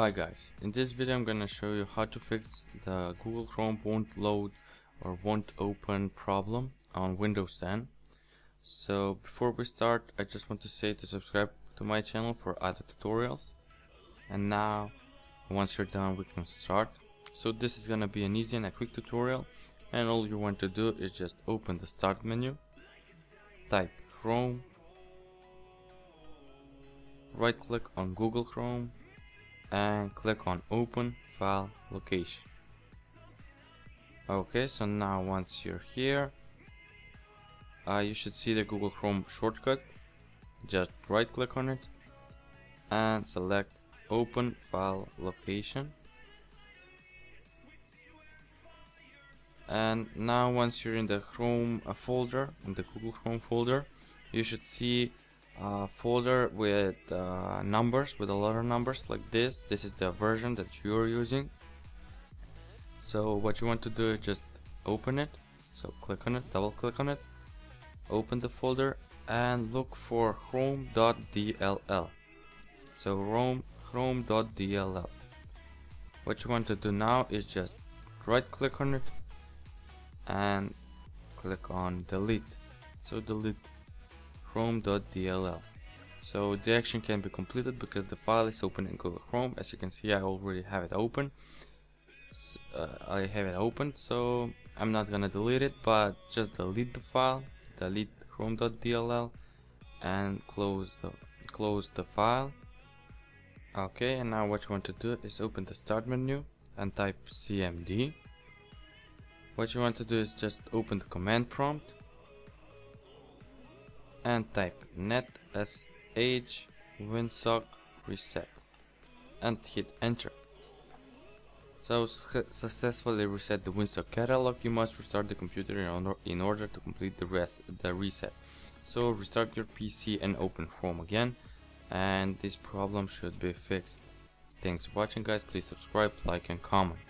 Hi guys, in this video I'm gonna show you how to fix the Google Chrome won't load or won't open problem on Windows 10. So before we start I just want to say to subscribe to my channel for other tutorials. And now once you're done we can start. So this is gonna be an easy and a quick tutorial and all you want to do is just open the start menu, type Chrome, right click on Google Chrome and click on open file location. Okay so now once you're here uh, you should see the Google Chrome shortcut. Just right click on it and select open file location. And now once you're in the Chrome uh, folder in the Google Chrome folder you should see uh, folder with uh, numbers with a lot of numbers like this. This is the version that you're using. So what you want to do is just open it. So click on it double click on it. Open the folder and look for chrome.dll so chrome chrome.dll what you want to do now is just right click on it and click on delete. So delete chrome.dll so the action can be completed because the file is open in Google Chrome. As you can see I already have it open. So, uh, I have it open so I'm not gonna delete it but just delete the file delete chrome.dll and close the close the file. Okay and now what you want to do is open the start menu and type cmd what you want to do is just open the command prompt and type net sh winsock reset and hit enter. So su successfully reset the Winsock catalog, you must restart the computer in order, in order to complete the, rest, the reset. So restart your PC and open Chrome again and this problem should be fixed. Thanks for watching guys, please subscribe, like and comment.